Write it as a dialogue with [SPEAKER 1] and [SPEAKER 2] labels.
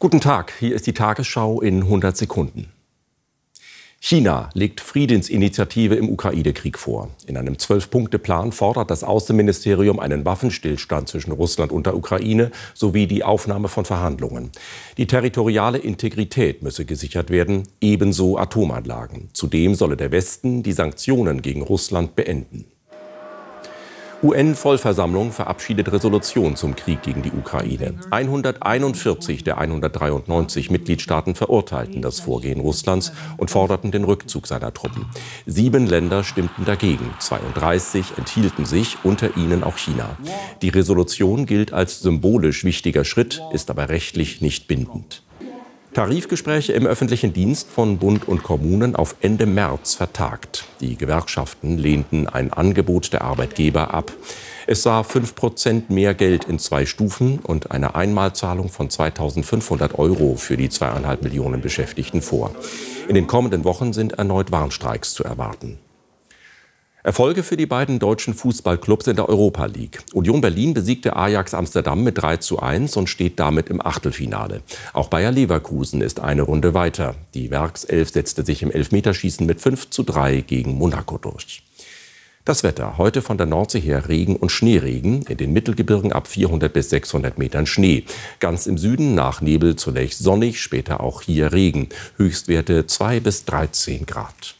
[SPEAKER 1] Guten Tag, hier ist die Tagesschau in 100 Sekunden. China legt Friedensinitiative im Ukraine-Krieg vor. In einem Zwölf-Punkte-Plan fordert das Außenministerium einen Waffenstillstand zwischen Russland und der Ukraine sowie die Aufnahme von Verhandlungen. Die territoriale Integrität müsse gesichert werden, ebenso Atomanlagen. Zudem solle der Westen die Sanktionen gegen Russland beenden. UN-Vollversammlung verabschiedet Resolution zum Krieg gegen die Ukraine. 141 der 193 Mitgliedstaaten verurteilten das Vorgehen Russlands und forderten den Rückzug seiner Truppen. Sieben Länder stimmten dagegen, 32 enthielten sich, unter ihnen auch China. Die Resolution gilt als symbolisch wichtiger Schritt, ist aber rechtlich nicht bindend. Tarifgespräche im öffentlichen Dienst von Bund und Kommunen auf Ende März vertagt. Die Gewerkschaften lehnten ein Angebot der Arbeitgeber ab. Es sah 5 Prozent mehr Geld in zwei Stufen und eine Einmalzahlung von 2.500 Euro für die zweieinhalb Millionen Beschäftigten vor. In den kommenden Wochen sind erneut Warnstreiks zu erwarten. Erfolge für die beiden deutschen Fußballclubs in der Europa League. Union Berlin besiegte Ajax Amsterdam mit 3 zu 1 und steht damit im Achtelfinale. Auch Bayer Leverkusen ist eine Runde weiter. Die Werkself setzte sich im Elfmeterschießen mit 5 zu 3 gegen Monaco durch. Das Wetter. Heute von der Nordsee her Regen und Schneeregen. In den Mittelgebirgen ab 400 bis 600 Metern Schnee. Ganz im Süden nach Nebel zunächst sonnig, später auch hier Regen. Höchstwerte 2 bis 13 Grad.